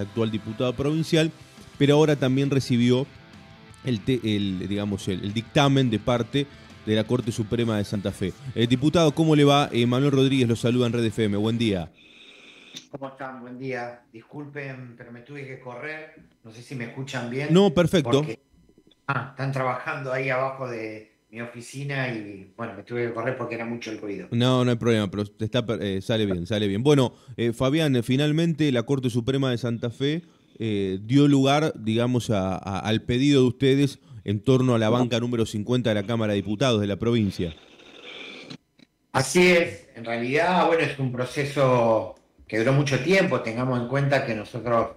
actual diputado provincial, pero ahora también recibió el, digamos, el, dictamen de parte de la Corte Suprema de Santa Fe. Eh, diputado, ¿cómo le va? Eh, Manuel Rodríguez lo saluda en Red FM. Buen día. ¿Cómo están? Buen día. Disculpen, pero me tuve que correr. No sé si me escuchan bien. No, perfecto. Ah, están trabajando ahí abajo de mi oficina y bueno, me tuve que correr porque era mucho el ruido. No, no hay problema, pero está, eh, sale bien, sale bien. Bueno, Fabián, finalmente la Corte Suprema de Santa Fe eh, dio lugar, digamos, al pedido de ustedes en torno a la banca número 50 de la Cámara de Diputados de la provincia. Así es, en realidad, bueno, es un proceso que duró mucho tiempo, tengamos en cuenta que nosotros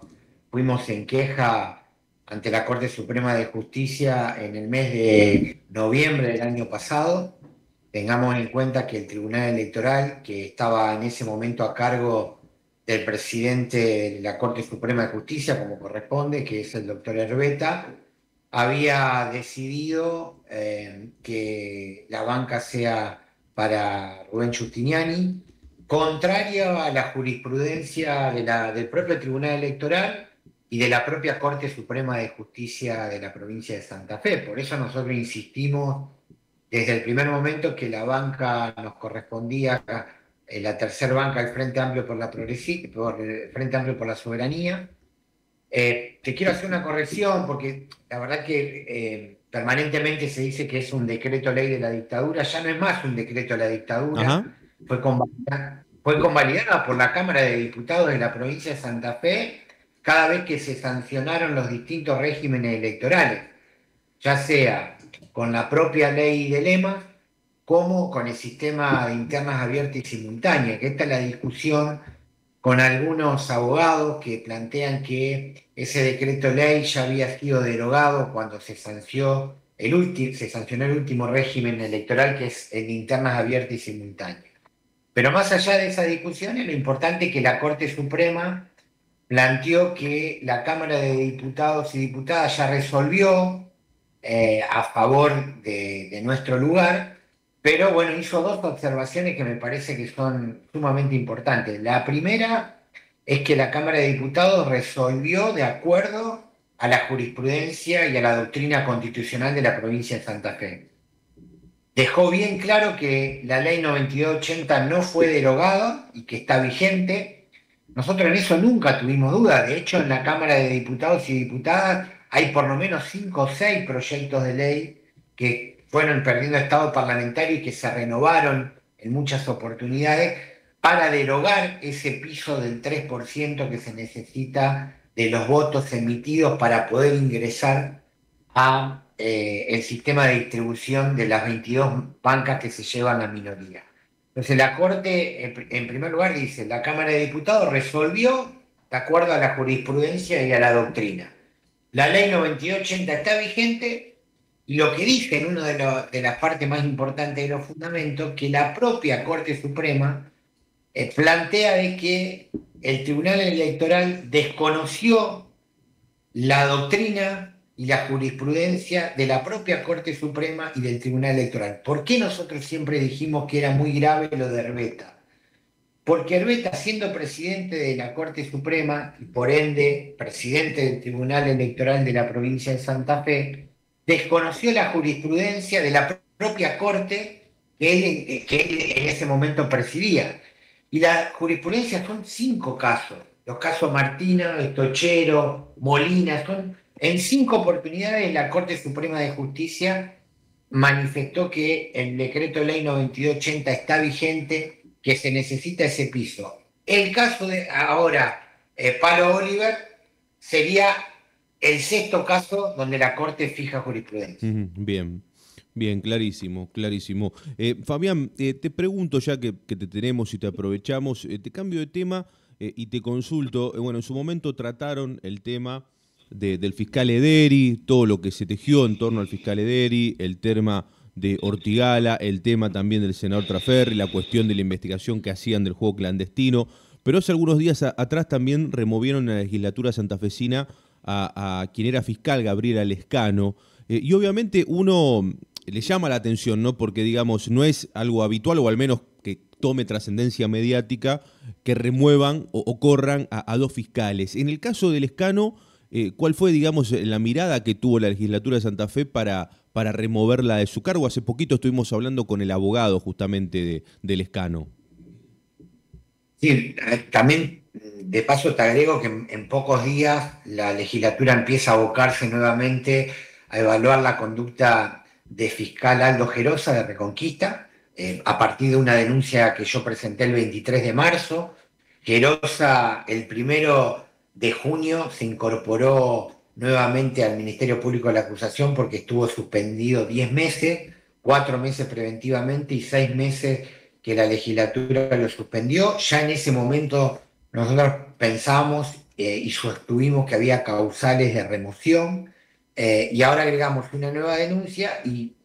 fuimos en queja ante la Corte Suprema de Justicia en el mes de noviembre del año pasado. Tengamos en cuenta que el Tribunal Electoral, que estaba en ese momento a cargo del presidente de la Corte Suprema de Justicia, como corresponde, que es el doctor Herbeta, había decidido eh, que la banca sea para Rubén Giustiniani, contraria a la jurisprudencia del propio Tribunal Electoral y de la propia Corte Suprema de Justicia de la provincia de Santa Fe. Por eso nosotros insistimos desde el primer momento que la banca nos correspondía la tercera banca, el Frente Amplio por la por el Frente Amplio por la Soberanía. Eh, te quiero hacer una corrección porque la verdad que eh, permanentemente se dice que es un decreto ley de la dictadura, ya no es más un decreto de la dictadura, fue convalidada, fue convalidada por la Cámara de Diputados de la provincia de Santa Fe cada vez que se sancionaron los distintos regímenes electorales, ya sea con la propia ley de lemas como con el sistema de internas abiertas y simultáneas, que esta es la discusión con algunos abogados que plantean que ese decreto ley ya había sido derogado cuando se sancionó el, se sancionó el último régimen electoral que es el de internas abiertas y simultáneas. Pero más allá de esa discusión, lo importante es que la Corte Suprema planteó que la Cámara de Diputados y Diputadas ya resolvió eh, a favor de nuestro lugar pero bueno, hizo dos observaciones que me parece que son sumamente importantes. La primera es que la Cámara de Diputados resolvió de acuerdo a la jurisprudencia y a la doctrina constitucional de la provincia de Santa Fe. Dejó bien claro que la ley 9280 no fue derogada y que está vigente. Nosotros en eso nunca tuvimos duda. De hecho, en la Cámara de Diputados y Diputadas hay por lo menos cinco o seis proyectos de ley que fueron perdiendo estado parlamentario y que se renovaron en muchas oportunidades para derogar ese piso del 3% que se necesita de los votos emitidos para poder ingresar a eh, el sistema de distribución de las 22 bancas que se llevan a minoría. Entonces la Corte, en primer lugar, dice, la Cámara de Diputados resolvió de acuerdo a la jurisprudencia y a la doctrina. La ley 9280 está vigente, y lo que dice en una de, las partes más importantes de los fundamentos, que la propia Corte Suprema eh, plantea de que el Tribunal Electoral desconoció la doctrina y la jurisprudencia de la propia Corte Suprema y del Tribunal Electoral. ¿Por qué nosotros siempre dijimos que era muy grave lo de Herbeta? Porque Herbeta, siendo presidente de la Corte Suprema y por ende presidente del Tribunal Electoral de la provincia de Santa Fe, desconoció la jurisprudencia de la propia Corte que él, en ese momento presidía. Y la jurisprudencia son cinco casos. Los casos Martina, Estochero, Molina, son en cinco oportunidades la Corte Suprema de Justicia manifestó que el decreto ley 9280 está vigente, que se necesita ese piso. El caso de ahora, eh, Palo Oliver, sería el sexto caso donde la Corte fija jurisprudencia. Bien. Bien, clarísimo, clarísimo. Eh, Fabián, eh, te pregunto ya que, te tenemos y te aprovechamos, eh, te cambio de tema y te consulto. bueno, en su momento trataron el tema del fiscal Ederi, todo lo que se tejió en torno al fiscal Ederi, el tema de Ortigala, el tema también del senador Traferri, la cuestión de la investigación que hacían del juego clandestino. Pero hace algunos días atrás también removieron en la legislatura santafesina a, quien era fiscal, Gabriela Lescano. Eh, y obviamente uno le llama la atención, ¿no? Porque, digamos, no es algo habitual, o al menos que tome trascendencia mediática que remuevan o, corran a, dos fiscales. En el caso del escano, eh, ¿cuál fue, digamos, la mirada que tuvo la legislatura de Santa Fe para, para removerla de su cargo? Hace poquito estuvimos hablando con el abogado justamente del escano. Sí, eh, también de paso te agrego que en, pocos días la legislatura empieza a abocarse nuevamente a evaluar la conducta de fiscal Aldo Gerosa de Reconquista, eh, a partir de una denuncia que yo presenté el 23 de marzo. Gerosa el primero de junio se incorporó nuevamente al Ministerio Público de la Acusación porque estuvo suspendido 10 meses, 4 meses preventivamente y 6 meses que la legislatura lo suspendió. Ya en ese momento nosotros pensamos eh, y sostuvimos que había causales de remoción eh, y ahora agregamos una nueva denuncia y,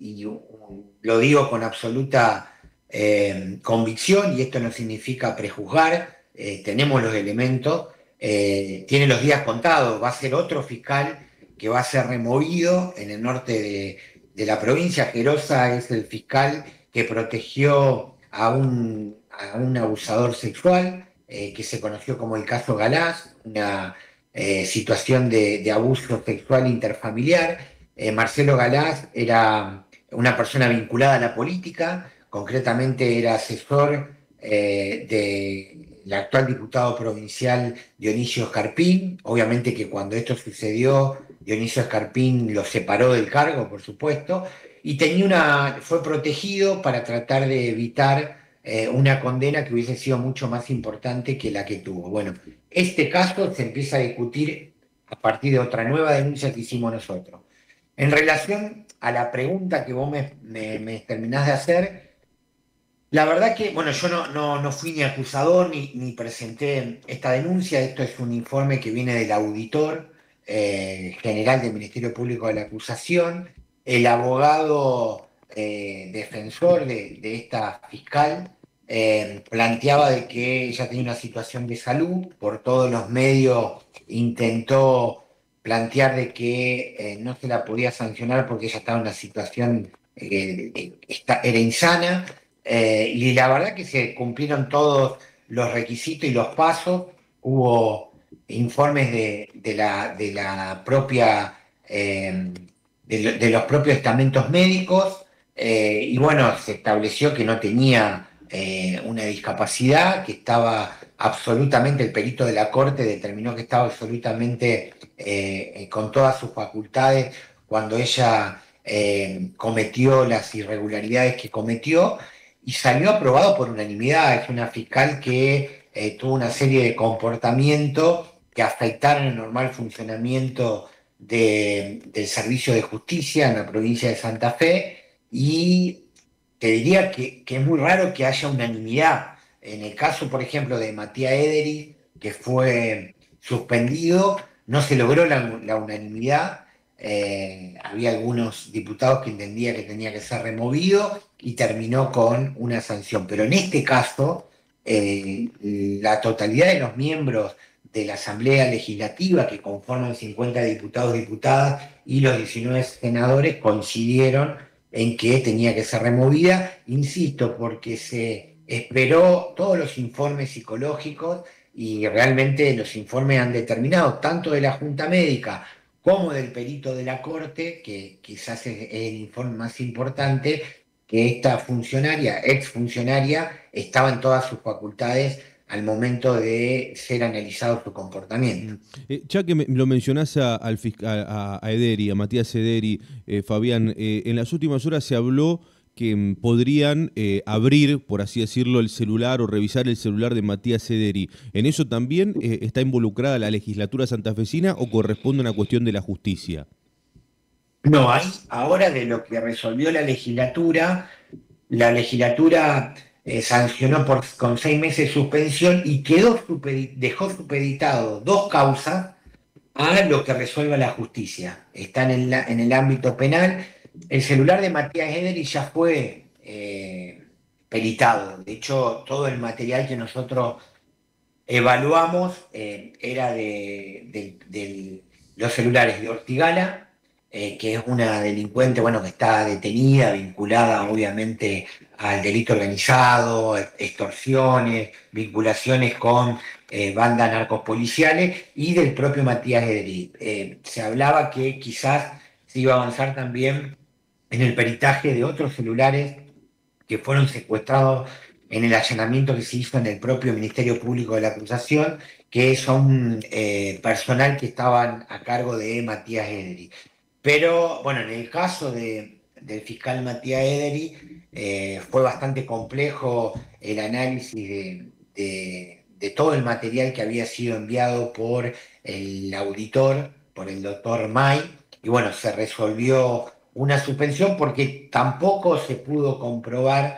lo digo con absoluta eh, convicción y esto no significa prejuzgar, tenemos los elementos, tiene los días contados, va a ser otro fiscal que va a ser removido en el norte de, de la provincia. Gerosa es el fiscal que protegió a un, abusador sexual, eh, que se conoció como el caso Galás, una eh, situación de, abuso sexual interfamiliar. Eh, Marcelo Galás era una persona vinculada a la política, concretamente era asesor del actual diputado provincial Dionisio Escarpín. Obviamente que cuando esto sucedió, Dionisio Escarpín lo separó del cargo, por supuesto, y tenía una, fue protegido para tratar de evitar eh, una condena que hubiese sido mucho más importante que la que tuvo. Bueno, este caso se empieza a discutir a partir de otra nueva denuncia que hicimos nosotros. En relación a la pregunta que vos me, terminás de hacer, la verdad que, bueno, yo no, no, fui ni acusador ni, ni, presenté esta denuncia, esto es un informe que viene del auditor eh, general del Ministerio Público de la Acusación, el abogado eh, defensor de, de, esta fiscal eh, planteaba de que ella tenía una situación de salud, por todos los medios intentó plantear de que no se la podía sancionar porque ella estaba en una situación eh, era insana, y la verdad que se cumplieron todos los requisitos y los pasos, hubo informes de, la, de la propia, de, los propios estamentos médicos, y bueno, se estableció que no tenía eh, una discapacidad, que estaba absolutamente, el perito de la corte determinó que estaba absolutamente eh, con todas sus facultades cuando ella eh, cometió las irregularidades que cometió y salió aprobado por unanimidad. Es una fiscal que tuvo una serie de comportamientos que afectaron el normal funcionamiento del servicio de justicia en la provincia de Santa Fe y te diría que, es muy raro que haya unanimidad. En el caso, por ejemplo, de Matías Ederi, que fue suspendido, no se logró la, unanimidad. Eh, había algunos diputados que entendían que tenía que ser removido y terminó con una sanción. Pero en este caso, eh, la totalidad de los miembros de la Asamblea Legislativa, que conforman 50 diputados y diputadas, y los 19 senadores coincidieron en que tenía que ser removida, insisto, porque se esperó todos los informes psicológicos y realmente los informes han determinado, tanto de la Junta Médica como del perito de la Corte, que quizás es el informe más importante, que esta funcionaria, exfuncionaria, estaba en todas sus facultades al momento de ser analizado su comportamiento. Eh, ya que lo mencionás a, al a, a, Ederi, a Matías Ederi, eh, Fabián, eh, en las últimas horas se habló que mm, podrían abrir, por así decirlo, el celular o revisar el celular de Matías Ederi. ¿En eso también está involucrada la legislatura santafesina o corresponde a una cuestión de la justicia? No, hay ahora de lo que resolvió la legislatura, la legislatura eh, sancionó por, con seis meses de suspensión y quedó dejó supeditado dos causas a lo que resuelva la justicia. Están en, en el ámbito penal. El celular de Matías Ederi ya fue eh, peritado. De hecho, todo el material que nosotros evaluamos eh, era de, los celulares de Ortigala, eh, que es una delincuente, bueno, que está detenida, vinculada obviamente al delito organizado, extorsiones, vinculaciones con eh, bandas narcos policiales y del propio Matías Edri. Eh, se hablaba que quizás se iba a avanzar también en el peritaje de otros celulares que fueron secuestrados en el allanamiento que se hizo en el propio Ministerio Público de la Acusación, que son personal que estaban a cargo de Matías Edri. Pero bueno, en el caso del fiscal Matías Ederi eh, fue bastante complejo el análisis de, todo el material que había sido enviado por el auditor, por el doctor May, y bueno, se resolvió una suspensión porque tampoco se pudo comprobar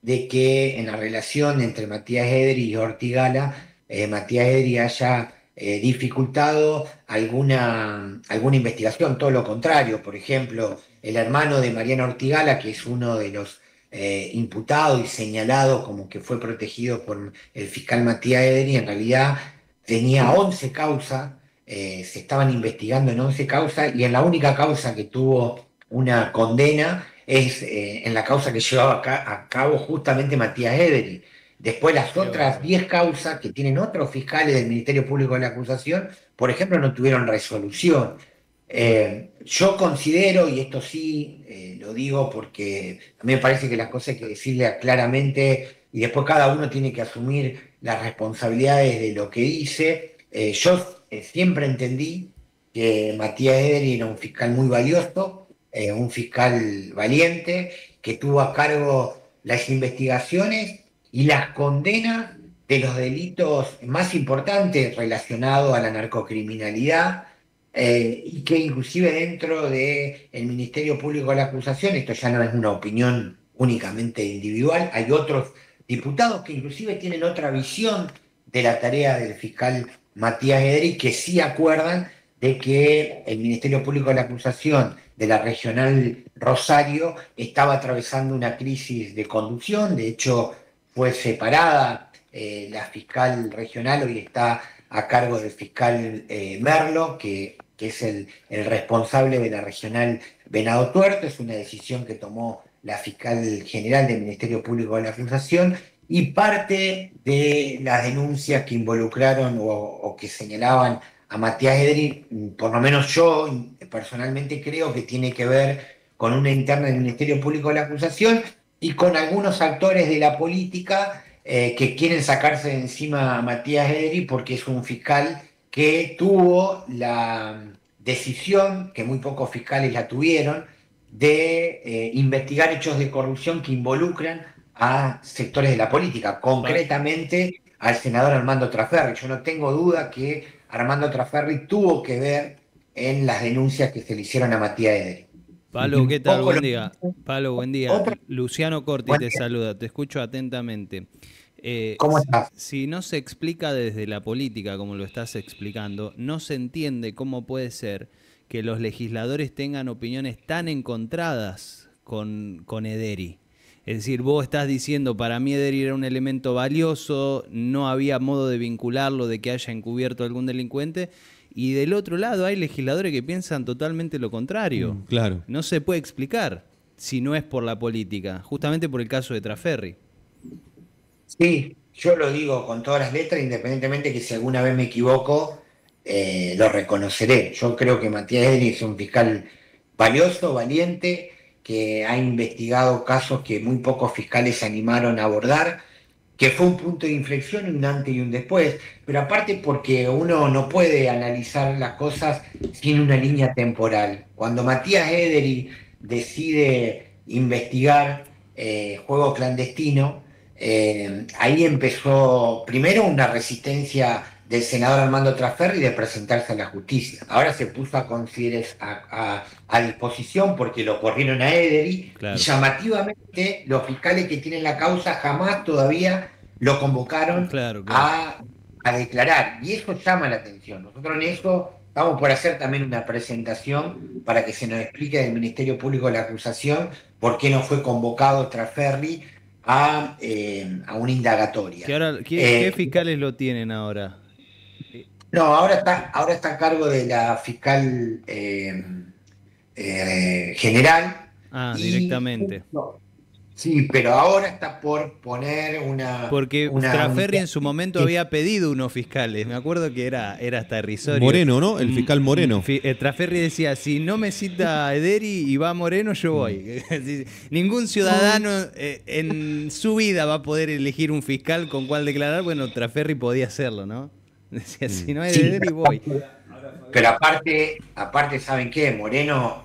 de que en la relación entre Matías Ederi y Ortigala, eh, Matías Ederi haya eh, dificultado alguna, alguna investigación, todo lo contrario. Por ejemplo, el hermano de Mariana Ortigala, que es uno de los eh, imputados y señalados como que fue protegido por el fiscal Matías Ederi, en realidad tenía 11 causas, eh, se estaban investigando en 11 causas y en la única causa que tuvo una condena es en la causa que llevaba a cabo justamente Matías Ederi. Después las otras 10 causas que tienen otros fiscales del Ministerio Público de la Acusación, por ejemplo, no tuvieron resolución. Eh, yo considero, y esto sí eh, lo digo porque a mí me parece que las cosas hay que decirle claramente y después cada uno tiene que asumir las responsabilidades de lo que dice. Eh, yo siempre entendí que Matías Ederi era un fiscal muy valioso, un fiscal valiente, que tuvo a cargo las investigaciones y las condenas de los delitos más importantes relacionados a la narcocriminalidad eh, y que inclusive dentro del Ministerio Público de la Acusación, esto ya no es una opinión únicamente individual, hay otros diputados que inclusive tienen otra visión de la tarea del fiscal Matías Edri que sí acuerdan de que el Ministerio Público de la Acusación de la regional Rosario estaba atravesando una crisis de conducción, de hecho fue separada eh, la fiscal regional, hoy está a cargo del fiscal eh, Merlo, que, es el, responsable de la regional Venado Tuerto, es una decisión que tomó la fiscal general del Ministerio Público de la Acusación, y parte de las denuncias que involucraron o, que señalaban a Matías Edri, por lo menos yo personalmente creo que tiene que ver con una interna del Ministerio Público de la Acusación y con algunos actores de la política eh, que quieren sacarse de encima a Matías Edri porque es un fiscal que tuvo la decisión, que muy pocos fiscales la tuvieron, de eh, investigar hechos de corrupción que involucran a sectores de la política, concretamente al senador Armando Traferri. Yo no tengo duda que Armando Traferri tuvo que ver en las denuncias que se le hicieron a Matías Edri. Palo, ¿qué tal? Buen día. Palo, buen día. Luciano Corti te saluda, te escucho atentamente. Eh, ¿Cómo estás? Si no se explica desde la política, como lo estás explicando, no se entiende cómo puede ser que los legisladores tengan opiniones tan encontradas con, con Ederi. Es decir, vos estás diciendo, para mí Ederi era un elemento valioso, no había modo de vincularlo, de que haya encubierto algún delincuente, y del otro lado hay legisladores que piensan totalmente lo contrario. Mm, claro. No se puede explicar si no es por la política, justamente por el caso de Traferri. Sí, yo lo digo con todas las letras, independientemente que si alguna vez me equivoco, eh, lo reconoceré. Yo creo que Matías Edri es un fiscal valioso, valiente, que ha investigado casos que muy pocos fiscales se animaron a abordar que fue un punto de inflexión, un antes y un después, pero aparte porque uno no puede analizar las cosas sin una línea temporal. Cuando Matías Ederi decide investigar eh, juego clandestino, eh, ahí empezó primero una resistencia del senador Armando Traferri de presentarse a la justicia. Ahora se puso a, a, a, disposición porque lo corrieron a Ederi y llamativamente los fiscales que tienen la causa jamás todavía lo convocaron A, declarar. Y eso llama la atención. Nosotros en eso vamos por hacer también una presentación para que se nos explique del Ministerio Público la acusación por qué no fue convocado Traferri a, eh, a una indagatoria. ¿qué, eh, fiscales lo tienen ahora? No, ahora está, ahora está a cargo de la fiscal eh, eh, general. Ah, directamente. Sí, pero ahora está por poner una. Porque Traferri en su momento había pedido unos fiscales. Me acuerdo que era, era hasta irrisorio. Moreno, ¿no? El fiscal mm, Moreno. Eh, Traferri decía: si no me cita Ederi y va Moreno, yo voy. Ningún ciudadano eh, en su vida va a poder elegir un fiscal con cuál declarar. Bueno, Traferri podía hacerlo, ¿no? Decía: si no hay Ederi, voy. Pero aparte, aparte, ¿saben qué? Moreno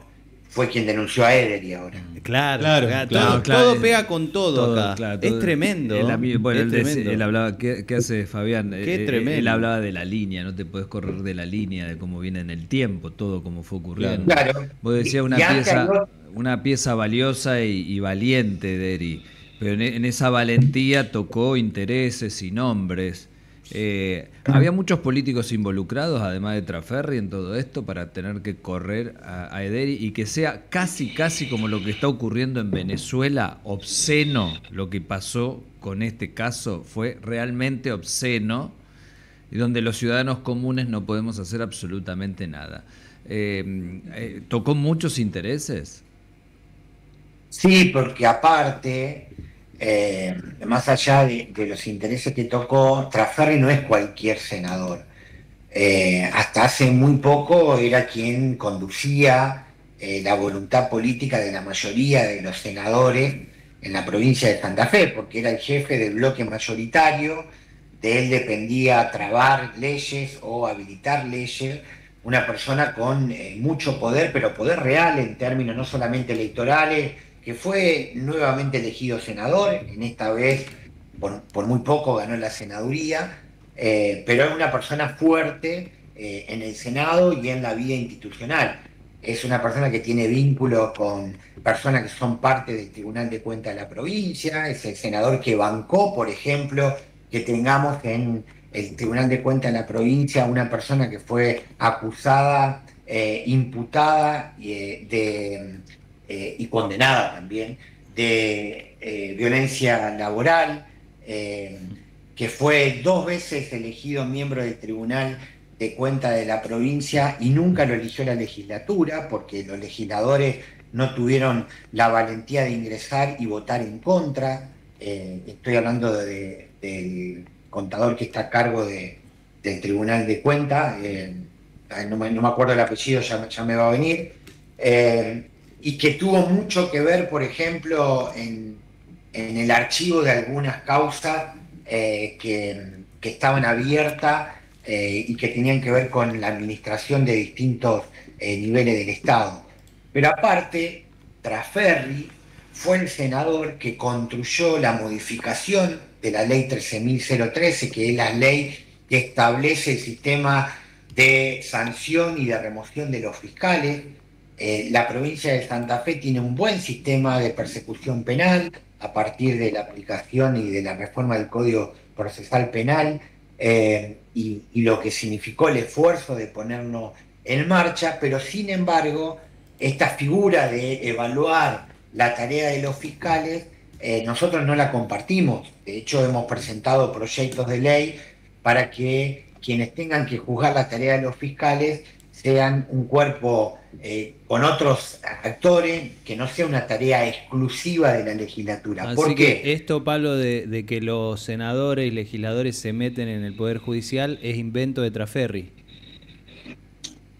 fue quien denunció a Eder ahora. Claro, claro, todo, pega con todo, acá. es tremendo. bueno, él, hablaba, ¿qué, hace Fabián? Qué eh, eh, tremendo. Él hablaba de la línea, no te puedes correr de la línea, de cómo viene en el tiempo, todo como fue ocurriendo. Claro. Vos decías una pieza, una pieza valiosa y, valiente de Eri, pero en esa valentía tocó intereses y nombres. Eh, ¿Había muchos políticos involucrados, además de Traferri, en todo esto para tener que correr a, Ederi y que sea casi, casi como lo que está ocurriendo en Venezuela, obsceno lo que pasó con este caso? Fue realmente obsceno y donde los ciudadanos comunes no podemos hacer absolutamente nada. Eh, eh, ¿Tocó muchos intereses? Sí, porque aparte eh, más allá de, los intereses que tocó, Traferri no es cualquier senador. Eh, hasta hace muy poco era quien conducía eh, la voluntad política de la mayoría de los senadores en la provincia de Santa Fe, porque era el jefe del bloque mayoritario, de él dependía trabar leyes o habilitar leyes, una persona con mucho poder, pero poder real en términos no solamente electorales, que fue nuevamente elegido senador, en esta vez por, muy poco ganó la senaduría, eh, pero es una persona fuerte eh, en el Senado y en la vida institucional. Es una persona que tiene vínculos con personas que son parte del Tribunal de Cuentas de la provincia, es el senador que bancó, por ejemplo, que tengamos en el Tribunal de Cuentas de la provincia una persona que fue acusada, eh, imputada de eh, y condenada también de eh, violencia laboral, eh, que fue dos veces elegido miembro del Tribunal de Cuenta de la provincia y nunca lo eligió la legislatura porque los legisladores no tuvieron la valentía de ingresar y votar en contra. estoy hablando del contador que está a cargo del Tribunal de Cuenta, no me, acuerdo el apellido, ya, ya me va a venir y que tuvo mucho que ver, por ejemplo, en, el archivo de algunas causas eh, que, estaban abiertas eh, y que tenían que ver con la administración de distintos eh, niveles del Estado. Pero aparte, Traferri fue el senador que construyó la modificación de la ley 13.013, que es la ley que establece el sistema de sanción y de remoción de los fiscales, eh, la provincia de Santa Fe tiene un buen sistema de persecución penal a partir de la aplicación y de la reforma del Código Procesal Penal eh, y, lo que significó el esfuerzo de ponernos en marcha, pero sin embargo, esta figura de evaluar la tarea de los fiscales, eh, nosotros no la compartimos. De hecho, hemos presentado proyectos de ley para que quienes tengan que juzgar la tarea de los fiscales sean un cuerpo eh, con otros actores, que no sea una tarea exclusiva de la legislatura. Así Que esto, Pablo, de, que los senadores y legisladores se meten en el Poder Judicial es invento de Traferri.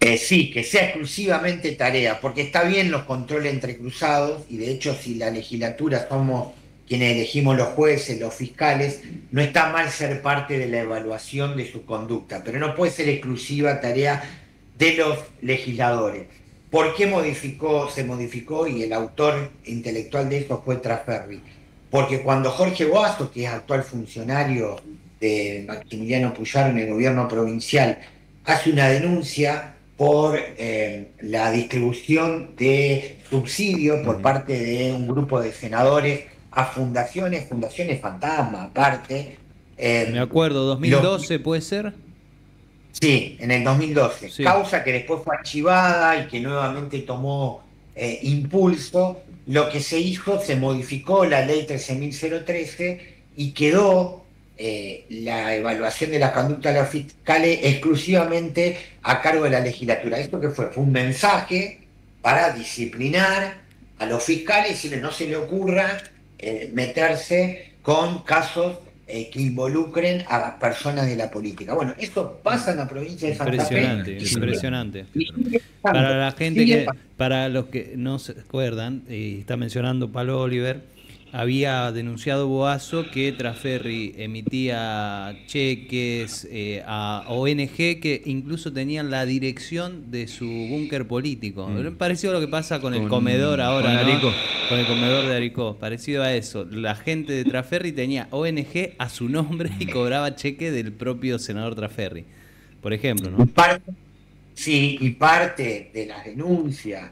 Eh, sí, que sea exclusivamente tarea, porque está bien los controles entrecruzados, y de hecho si la legislatura somos quienes elegimos los jueces, los fiscales, no está mal ser parte de la evaluación de su conducta, pero no puede ser exclusiva tarea de los legisladores. ¿Por qué modificó, se modificó y el autor intelectual de esto fue Traferri? Porque cuando Jorge Boazo, que es actual funcionario de Maximiliano Puyaro en el gobierno provincial, hace una denuncia por eh, la distribución de subsidios por parte de un grupo de senadores a fundaciones, fundaciones fantasma aparte. Eh, Me acuerdo, 2012 puede ser. Sí, en el 2012. Causa que después fue archivada y que nuevamente tomó eh, impulso. Lo que se hizo, se modificó la ley 13.013 y quedó eh, la evaluación de la conducta de los fiscales exclusivamente a cargo de la legislatura. ¿Esto qué fue? Fue un mensaje para disciplinar a los fiscales y no se le ocurra eh, meterse con casos eh, que involucren a las personas de la política. Bueno, esto pasa en la provincia de Santa Fe. Impresionante, impresionante. Para la gente que, para los que no se acuerdan, y está mencionando Pablo Oliver, había denunciado Boazo que Traferri emitía cheques eh, a ONG que incluso tenían la dirección de su búnker político. Mm. Parecido a lo que pasa con, el comedor ahora, con, con el comedor de Aricó. Parecido a eso. La gente de Traferri tenía ONG a su nombre y cobraba cheque del propio senador Traferri. Por ejemplo, ¿no? sí, y parte de las denuncias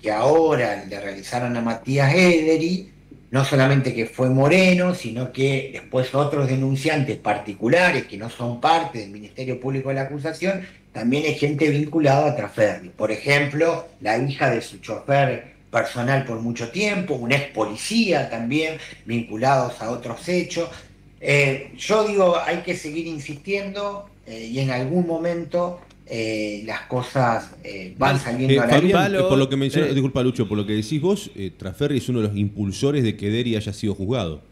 que ahora le realizaron a Matías Ederi no solamente que fue Moreno, sino que después otros denunciantes particulares que no son parte del Ministerio Público de la acusación, también hay gente vinculada a Traferri. Por ejemplo, la hija de su chofer personal por mucho tiempo, un ex policía también, vinculados a otros hechos. Eh, yo digo, hay que seguir insistiendo eh, y en algún momento eh, las cosas eh, van saliendo eh, a la por lo que menciona, disculpa Lucho, por lo que decís vos, Traferri es uno de los impulsores de que Deri haya sido juzgado.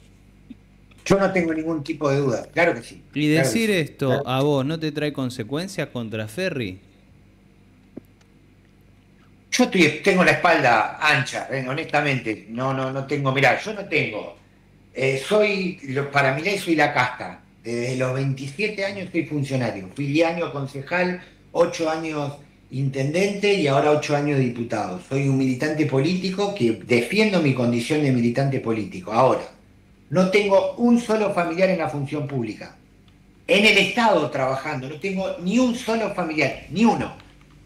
Yo no tengo ningún tipo de duda, claro que sí. Y decir esto a vos, ¿no te trae consecuencias contra Ferri? Yo tengo la espalda ancha, honestamente. No, no, no tengo. Mirá, yo no tengo. soy, para mí soy la casta. Desde los 27 años soy funcionario. Fui año concejal ocho años intendente y ahora ocho años diputado. Soy un militante político que defiendo mi condición de militante político. Ahora, no tengo un solo familiar en la función pública. En el Estado trabajando, no tengo ni un solo familiar, ni uno.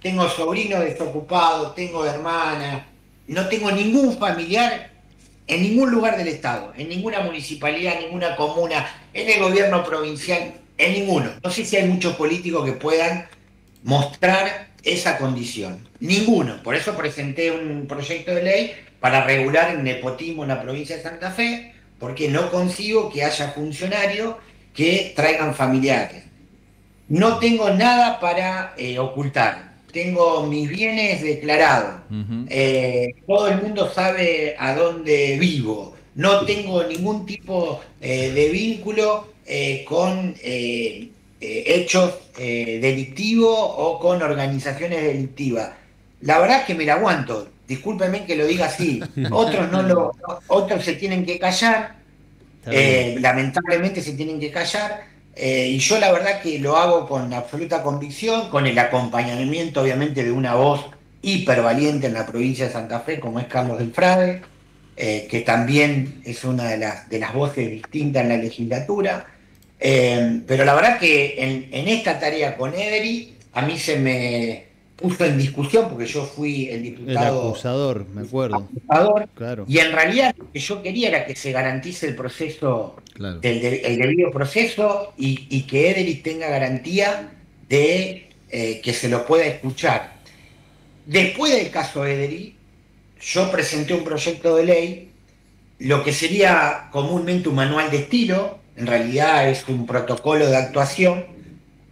Tengo sobrinos desocupados, tengo hermanas, no tengo ningún familiar en ningún lugar del Estado, en ninguna municipalidad, en ninguna comuna, en el gobierno provincial, en ninguno. No sé si hay muchos políticos que puedan mostrar esa condición. Ninguno. Por eso presenté un proyecto de ley para regular el nepotismo en la provincia de Santa Fe, porque no consigo que haya funcionarios que traigan familiares. No tengo nada para eh, ocultar. Tengo mis bienes declarados. Eh, todo el mundo sabe a dónde vivo. No tengo ningún tipo eh, de vínculo con eh, hechos eh, delictivos o con organizaciones delictivas. La verdad es que me la aguanto, discúlpenme que lo diga así, otros no lo, otros se tienen que callar, eh, lamentablemente se tienen que callar, y yo la verdad que lo hago con absoluta convicción, con el acompañamiento obviamente de una voz hipervaliente en la provincia de Santa Fe, como es Carlos del Frade, que también es una de las, de las voces distintas en la legislatura. Eh, pero la verdad que en, esta tarea con Ederi, a mí se me puso en discusión, porque yo fui el diputado. El acusador, me acuerdo. claro. Y en realidad lo que yo quería era que se garantice el proceso, el debido proceso, y, que Ederi tenga garantía de eh, que se lo pueda escuchar. Después del caso Ederi, yo presenté un proyecto de ley, lo que sería comúnmente un manual de estilo, en realidad es un protocolo de actuación,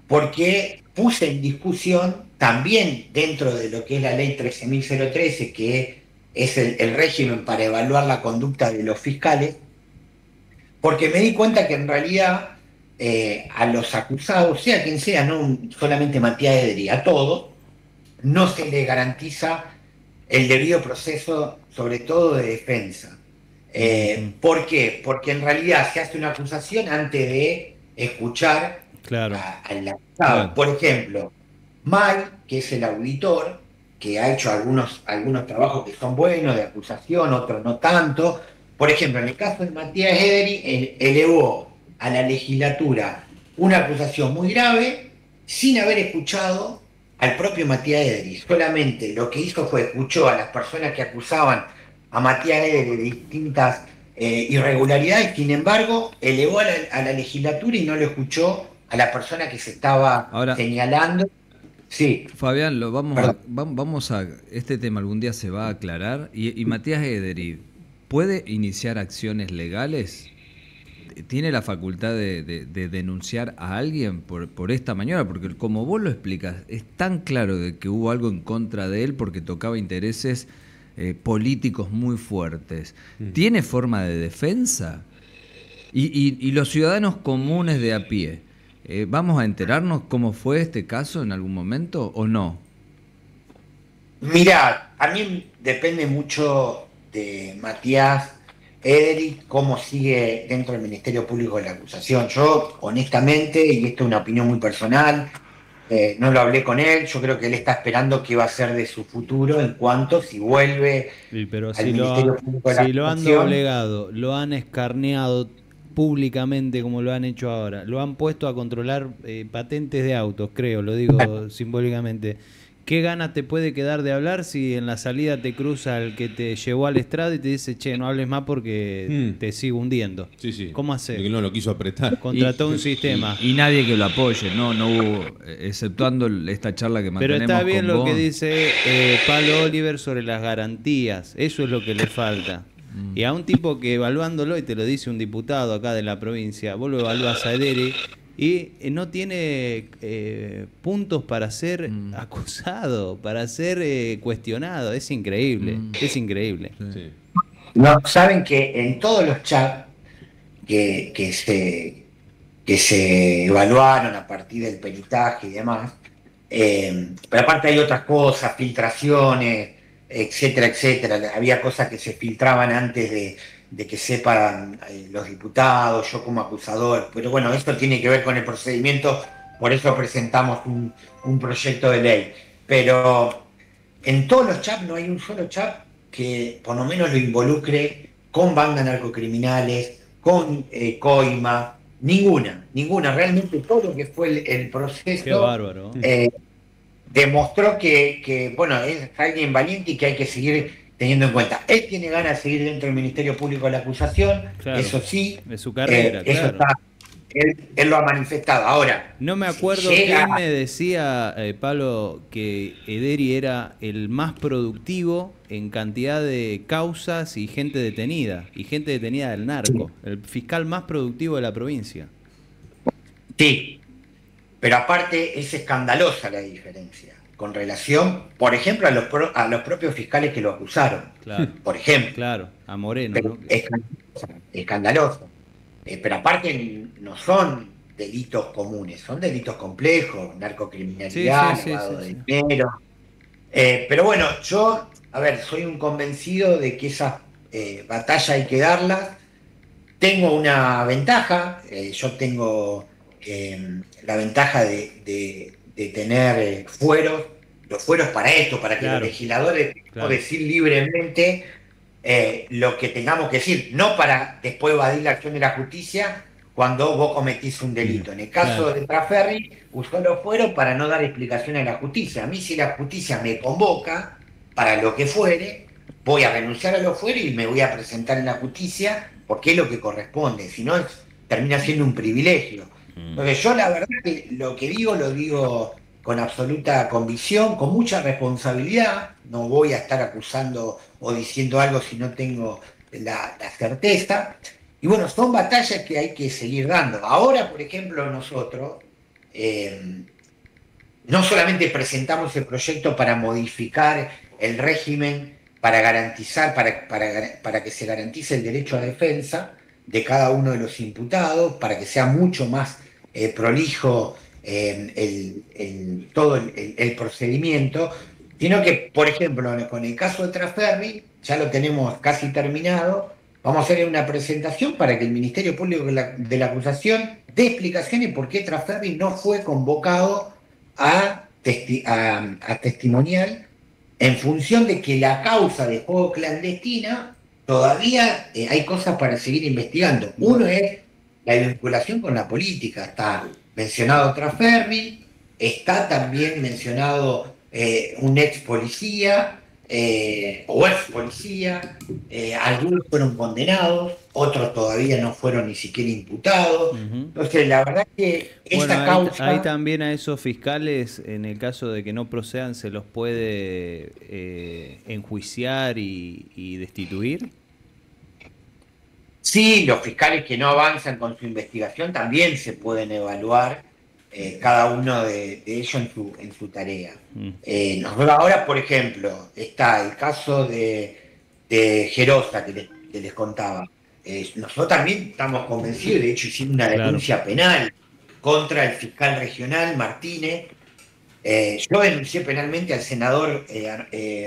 porque puse en discusión también dentro de lo que es la ley 13.013, que es el, régimen para evaluar la conducta de los fiscales, porque me di cuenta que en realidad eh, a los acusados, sea quien sea, no solamente Matías Edri, a todos, no se le garantiza el debido proceso, sobre todo de defensa. Eh, ¿Por qué? Porque en realidad se hace una acusación antes de escuchar claro. al acusado. Por ejemplo, Mike, que es el auditor, que ha hecho algunos, algunos trabajos que son buenos de acusación, otros no tanto. Por ejemplo, en el caso de Matías Ederi, elevó a la legislatura una acusación muy grave sin haber escuchado al propio Matías Ederi. Solamente lo que hizo fue escuchó a las personas que acusaban a Matías de distintas eh, irregularidades, sin embargo, elevó a la, legislatura y no lo escuchó a la persona que se estaba señalando. Sí. Fabián, lo vamos a, vamos a. Este tema algún día se va a aclarar. Y, Matías Ederi, ¿puede iniciar acciones legales? tiene la facultad de, denunciar a alguien por, por, esta maniobra, porque como vos lo explicas, es tan claro de que hubo algo en contra de él porque tocaba intereses eh, políticos muy fuertes. Mm. ¿Tiene forma de defensa? Y, los ciudadanos comunes de a pie, eh, ¿vamos a enterarnos cómo fue este caso en algún momento o no? Mira, a mí depende mucho de Matías Ederic, cómo sigue dentro del Ministerio Público de la acusación. Yo, honestamente, y esto es una opinión muy personal, eh, no lo hablé con él, yo creo que él está esperando qué va a ser de su futuro en cuanto si vuelve pero al si Ministerio Público de la Si lo han doblegado, lo han escarneado públicamente como lo han hecho ahora, lo han puesto a controlar eh, patentes de autos, creo, lo digo simbólicamente ¿Qué ganas te puede quedar de hablar si en la salida te cruza el que te llevó al estrado y te dice, che, no hables más porque hmm. te sigo hundiendo? Sí, sí. ¿Cómo hacer? Porque no lo quiso apretar. Contrató un sistema. Y, nadie que lo apoye, no, no hubo, exceptuando esta charla que mantenemos Pero está bien lo que dice eh, Pablo Oliver sobre las garantías. Eso es lo que le falta. Mm. Y a un tipo que evaluándolo, y te lo dice un diputado acá de la provincia, vos lo evalúas a Ederi y eh, no tiene eh, puntos para ser mm. acusado, para ser eh, cuestionado. Es increíble, mm. es increíble. No, saben que en todos los chats que, que, se, que se evaluaron a partir del peritaje y demás, pero aparte hay otras cosas, filtraciones, etcétera, etcétera. Había cosas que se filtraban antes de, de que sepan eh, los diputados, yo como acusador, pero bueno, esto tiene que ver con el procedimiento, por eso presentamos un, proyecto de ley. Pero en todos los chats no hay un solo chat que por lo menos lo involucre con bandas narcocriminales, con eh, coima, ninguna, ninguna. Realmente todo lo que fue el, proceso eh, demostró que, que, bueno, es alguien valiente y que hay que seguir teniendo en cuenta, él tiene ganas de seguir dentro del Ministerio Público de la acusación, eso sí, de su carrera, eh, él, lo ha manifestado. Ahora, no me acuerdo quién me decía, eh, Pablo, que Ederi era el más productivo en cantidad de causas y gente detenida, y gente detenida del narco, el fiscal más productivo de la provincia. Sí, pero aparte es escandalosa la diferencia con relación, por ejemplo, a los, a los propios fiscales que lo acusaron. Por ejemplo. Claro, a Moreno. escandaloso. Eh, pero aparte no son delitos comunes, son delitos complejos, narcocriminalidad, lavado de dinero. Eh, pero bueno, yo, a ver, soy un convencido de que esa eh, batalla hay que darla. Tengo una ventaja, yo tengo la ventaja de de tener eh, fueros, los fueros para esto, para que los legisladores podamos decir libremente eh, lo que tengamos que decir, no para después evadir la acción de la justicia cuando vos cometís un delito. En el caso de Traferri, usó los fueros para no dar explicación a la justicia. A mí si la justicia me convoca para lo que fuere, voy a renunciar a los fueros y me voy a presentar en la justicia porque es lo que corresponde, si no termina siendo un privilegio. Porque yo la verdad que lo que digo lo digo con absoluta convicción, con mucha responsabilidad. No voy a estar acusando o diciendo algo si no tengo la, certeza. Y bueno, son batallas que hay que seguir dando. Ahora, por ejemplo, nosotros eh, no solamente presentamos el proyecto para modificar el régimen, para garantizar, para, para, para que se garantice el derecho a defensa de cada uno de los imputados, para que sea mucho más eh, prolijo eh, el, todo el, procedimiento, sino que, por ejemplo, con el caso de Traferri, ya lo tenemos casi terminado, vamos a hacer una presentación para que el Ministerio Público de la, Acusación dé explicaciones por qué Traferri no fue convocado a, testimonial en función de que la causa de juego clandestina todavía eh, hay cosas para seguir investigando. Uno es la vinculación con la política. Está mencionado Traferri, está también mencionado eh, un ex policía eh, o ex policía, eh, algunos fueron condenados, otros todavía no fueron ni siquiera imputados. Entonces, la verdad que esta causa... Ahí también a esos fiscales, en el caso de que no procedan, se los puede enjuiciar y destituir. Sí, los fiscales que no avanzan con su investigación también se pueden evaluar eh, cada uno de, ellos en su, en su tarea. Mm. Eh, ahora, por ejemplo, está el caso de, de Gerosa que les, contaba. Eh, nosotros también estamos convencidos, de hecho hicimos una denuncia penal contra el fiscal regional Martínez. yo denuncié penalmente al senador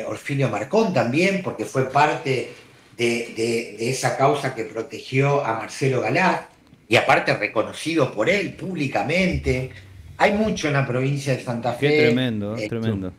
Orfilio Marcón también, porque fue parte de, esa causa que protegió a Marcelo Galá, y aparte reconocido por él públicamente. Hay mucho en la provincia de Santa Fe. Qué tremendo, eh, tremendo.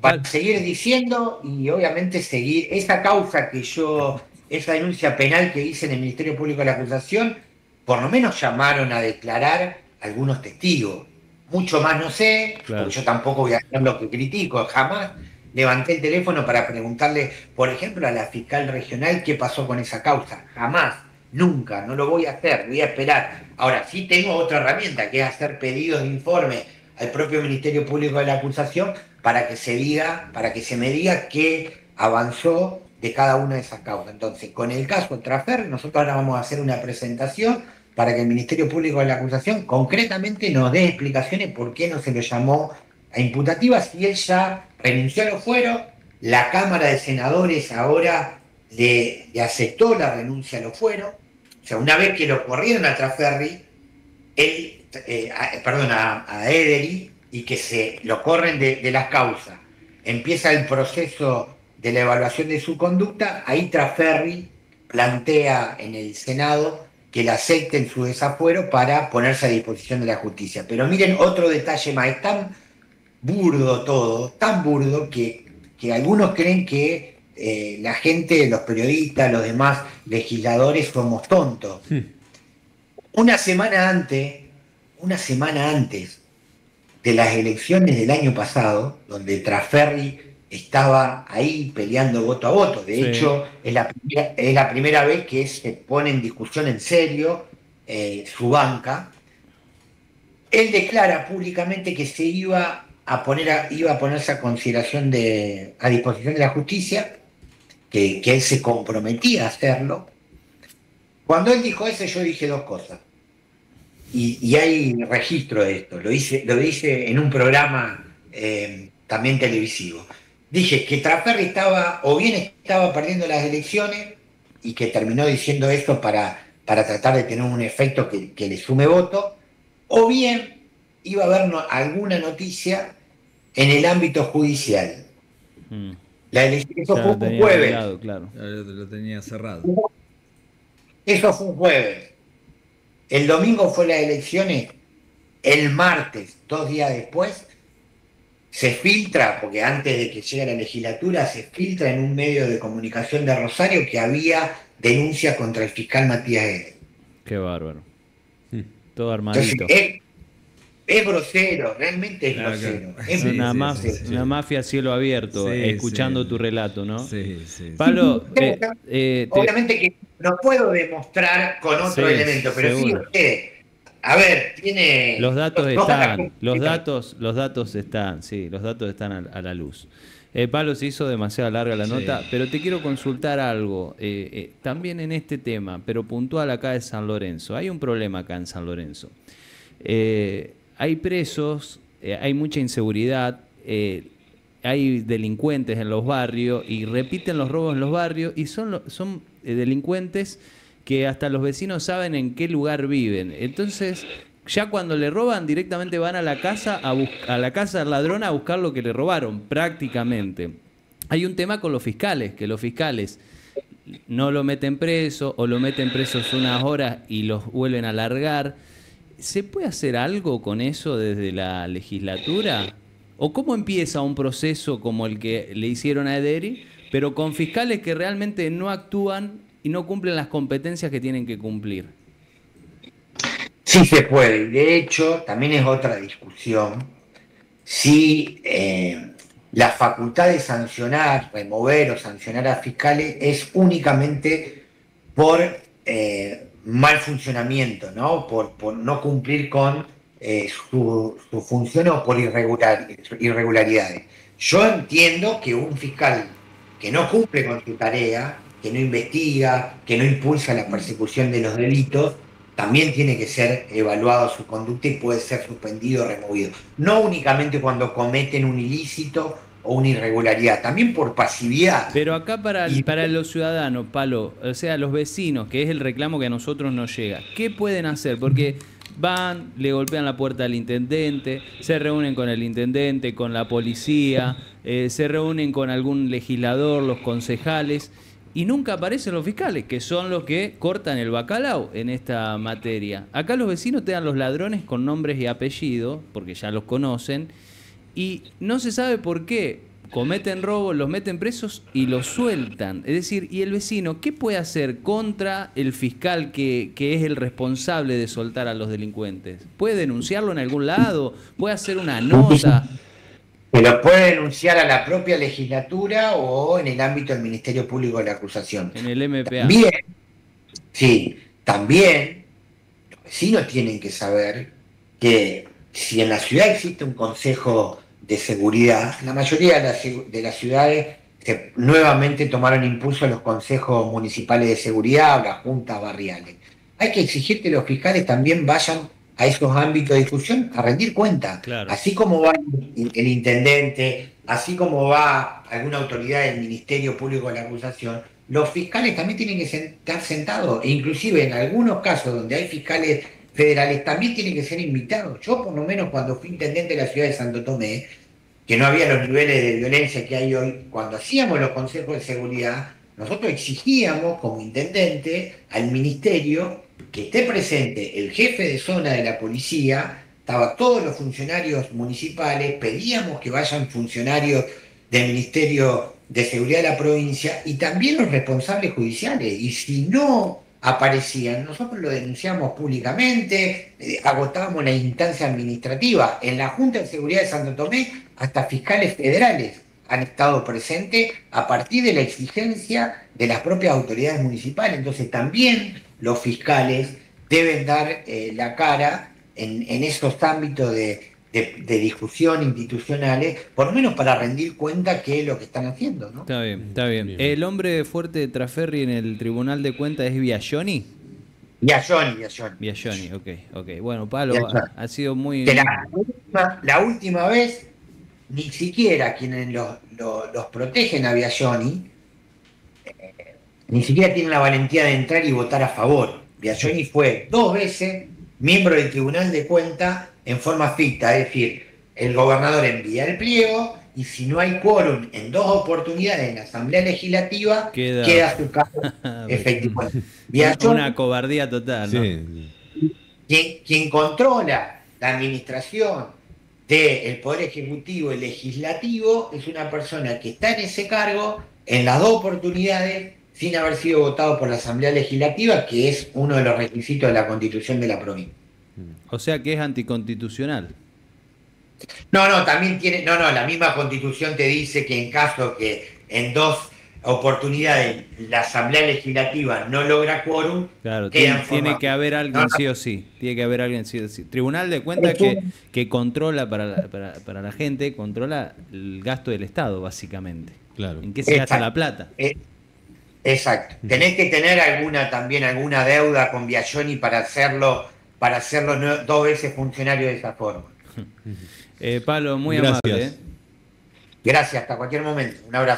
Para, seguir diciendo y obviamente seguir esa causa que yo, esa denuncia penal que hice en el Ministerio Público de la Acusación, por lo menos llamaron a declarar algunos testigos. Mucho más no sé, porque yo tampoco voy a hacer lo que critico, jamás levanté el teléfono para preguntarle, por ejemplo, a la fiscal regional qué pasó con esa causa. Jamás, nunca, no lo voy a hacer, voy a esperar. Ahora, sí tengo otra herramienta, que es hacer pedidos de informe al propio Ministerio Público de la Acusación para que se diga, para que se me diga qué avanzó de cada una de esas causas. Entonces, con el caso Trafer, nosotros ahora vamos a hacer una presentación para que el Ministerio Público de la Acusación concretamente nos dé explicaciones por qué no se lo llamó a imputativa si él ya renunció a los fueros, la Cámara de Senadores ahora le, aceptó la renuncia a los fueros, o sea, una vez que lo corrieron a Traferri, él, eh, perdón, a, a, Ederi, y que se lo corren de, de las causas, empieza el proceso de la evaluación de su conducta, ahí Traferri plantea en el Senado que le acepten su desafuero para ponerse a disposición de la justicia. Pero miren otro detalle más, están burdo todo, tan burdo que, algunos creen que eh, la gente, los periodistas, los demás legisladores somos tontos. Hmm. Una semana antes, una semana antes de las elecciones del año pasado, donde Traferri estaba ahí peleando voto a voto, de hecho es la, es la, primera vez que se pone en discusión en serio eh, su banca, él declara públicamente que se iba a poner iba a ponerse a consideración de, a disposición de la justicia, que, él se comprometía a hacerlo. Cuando él dijo eso, yo dije dos cosas. Y, hay registro de esto, lo hice, lo hice en un programa eh, también televisivo. Dije que Traferri estaba, o bien estaba perdiendo las elecciones, y que terminó diciendo esto para, para tratar de tener un efecto que, que le sume voto, o bien iba a haber alguna noticia en el ámbito judicial. Mm. La elección, eso fue un jueves. claro. Lo tenía cerrado. Eso fue un jueves. El domingo fue las elecciones. El martes, dos días después, se filtra, porque antes de que llegue a la legislatura, se filtra en un medio de comunicación de Rosario que había denuncia contra el fiscal Matías Eder. Qué bárbaro. Todo armadito es grosero, realmente es grosero. Es una, mafia, una mafia cielo abierto, escuchando tu relato, ¿no? Sí, sí. Pablo, eh, eh, obviamente que no puedo demostrar con otro elemento, pero sí usted. A ver, tiene. Los datos están, los datos, los datos están, sí, los datos están a, la luz. Eh, Pablo, se hizo demasiado larga la nota, pero te quiero consultar algo, también en este tema, pero puntual acá de San Lorenzo. Hay un problema acá en San Lorenzo. Eh, hay presos, eh, hay mucha inseguridad, eh, hay delincuentes en los barrios y repiten los robos en los barrios y son, son eh, delincuentes que hasta los vecinos saben en qué lugar viven. Entonces, ya cuando le roban, directamente van a la casa, a, a la casa del ladrón a buscar lo que le robaron, prácticamente. Hay un tema con los fiscales, que los fiscales no lo meten preso o lo meten presos unas horas y los vuelven a largar. ¿Se puede hacer algo con eso desde la legislatura? ¿O cómo empieza un proceso como el que le hicieron a Ederi, pero con fiscales que realmente no actúan y no cumplen las competencias que tienen que cumplir? Sí se puede. De hecho, también es otra discusión si eh, la facultad de sancionar, remover o sancionar a fiscales es únicamente por eh, mal funcionamiento, ¿no? Por, no cumplir con eh, su, función o por irregularidades. Yo entiendo que un fiscal que no cumple con su tarea, que no investiga, que no impulsa la persecución de los delitos, también tiene que ser evaluado su conducta y puede ser suspendido o removido. No únicamente cuando cometen un ilícito o una irregularidad, también por pasividad. Pero acá para, para los ciudadanos, Palo, o sea, los vecinos, que es el reclamo que a nosotros nos llega, ¿qué pueden hacer? Porque van, le golpean la puerta al intendente, se reúnen con el intendente, con la policía, eh, se reúnen con algún legislador, los concejales, y nunca aparecen los fiscales, que son los que cortan el bacalao en esta materia. Acá los vecinos te dan los ladrones con nombres y apellidos, porque ya los conocen, y no se sabe por qué cometen robos, los meten presos y los sueltan. Es decir, ¿y el vecino qué puede hacer contra el fiscal que, es el responsable de soltar a los delincuentes? ¿Puede denunciarlo en algún lado? ¿Puede hacer una nota? Se lo puede denunciar a la propia legislatura o en el ámbito del Ministerio Público de la Acusación. En el MPA. Bien, sí, también los vecinos tienen que saber que si en la ciudad existe un consejo de seguridad, la mayoría de las, ciudades nuevamente tomaron impulso a los consejos municipales de seguridad o las juntas barriales. Hay que exigir que los fiscales también vayan a esos ámbitos de discusión a rendir cuenta. Así como va el intendente, así como va alguna autoridad del Ministerio Público de la Acusación, los fiscales también tienen que estar sentados, e inclusive en algunos casos donde hay fiscales federales también tienen que ser invitados. Yo por lo menos cuando fui intendente de la ciudad de Santo Tomé, que no había los niveles de violencia que hay hoy, cuando hacíamos los consejos de seguridad, nosotros exigíamos como intendente al ministerio que esté presente el jefe de zona de la policía, estaban todos los funcionarios municipales, pedíamos que vayan funcionarios del Ministerio de Seguridad de la provincia y también los responsables judiciales. Y si no aparecían. Nosotros lo denunciamos públicamente, eh, agotábamos la instancia administrativa. En la Junta de Seguridad de Santo Tomé, hasta fiscales federales han estado presentes a partir de la exigencia de las propias autoridades municipales. Entonces también los fiscales deben dar eh, la cara en, en esos ámbitos de, de, discusión institucionales, por lo menos para rendir cuenta qué es lo que están haciendo. ¿no? Está bien, está bien. ¿El hombre fuerte de Traferri en el Tribunal de Cuentas es Biagioni? Biagioni, Biagioni. Biagioni, ok, ok. Bueno, Pablo, ha, sido muy... La, última, vez, ni siquiera quienes los, los, protegen a Biagioni, eh, ni siquiera tienen la valentía de entrar y votar a favor. Biagioni fue dos veces miembro del Tribunal de Cuentas en forma ficta, es decir, el gobernador envía el pliego y si no hay quórum en dos oportunidades en la Asamblea Legislativa, queda, su caso efectivo. Una cobardía total. Quien, controla la administración del Poder Ejecutivo y Legislativo es una persona que está en ese cargo en las dos oportunidades sin haber sido votado por la Asamblea Legislativa, que es uno de los requisitos de la Constitución de la provincia. O sea que es anticonstitucional. No, no, también tiene, no, no, la misma constitución te dice que en caso que en dos oportunidades la Asamblea Legislativa no logra quórum, claro, tiene, que haber alguien sí o sí, tiene que haber alguien sí o sí. Tribunal de cuentas que, que controla para la, para, la gente, controla el gasto del Estado, básicamente. Claro. ¿En qué se gasta la plata? Eh, exacto. Tenés que tener alguna también alguna deuda con Biagioni para hacerlo para hacerlo dos veces funcionario de esa forma. Eh, Pablo, muy amable. ¿eh? Gracias, hasta cualquier momento. Un abrazo.